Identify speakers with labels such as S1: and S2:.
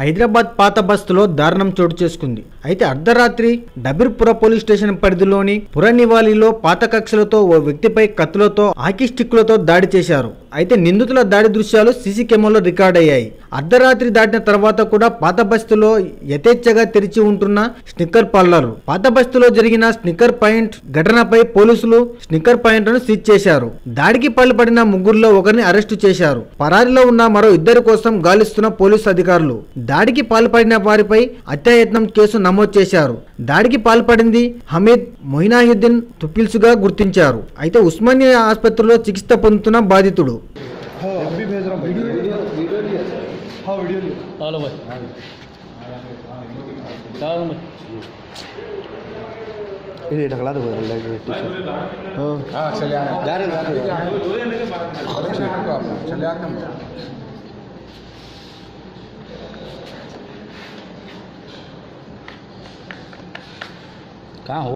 S1: హైదరాబాద్ పాత బస్సులో దారుణం చోటు చేసుకుంది. అయితే అర్ధరాత్రి డబీర్పుర పోలీస్ స్టేషన్ పరిధిలోని పురనివాలిలో పాత కక్షలతో ఓ వ్యక్తిపై కత్తులతో హాకీ స్టిక్కులతో దాడి చేశారు. అయితే నిందితుల దాడి దృశ్యాలు సీసీ కెమెరాలో రికార్డ్ అయ్యాయి. అర్ధరాత్రి దాటిన తర్వాత కూడా పాత బస్తులో యథేచ్ఛగా తెరిచి ఉంటున్న స్నిక్కర్ పార్లర్ పాత బస్తులో జరిగిన స్నిక్కర్ పాయింట్ ఘటనపై పోలీసులు స్నిక్కర్ పాయింట్లను సీజ్ చేశారు. దాడికి పాల్పడిన ముగ్గురులో ఒకరిని అరెస్టు చేశారు. పరారిలో ఉన్న మరో ఇద్దరి కోసం గాలిస్తున్న పోలీసు అధికారులు. దాడికి పాల్పడిన వారిపై హత్యాయత్నం కేసు నమోదు చేశారు దాడికి పాల్పడింది హమీద్ మొయినాయుద్దీన్ తుపిల్స్గా గుర్తించారు అయితే ఉస్మానియా ఆసుపత్రిలో చికిత్స పొందుతున్న బాధితుడు
S2: हाँ अभी भेज रहा हूँ वीडियो वीडियो हाँ वीडियो लियो
S3: हेलो भाई क्या हाल है भाई?
S2: ये ढकला दो लाइट हाँ हाँ चले आना जा रहे जा रहे चले आना
S3: carro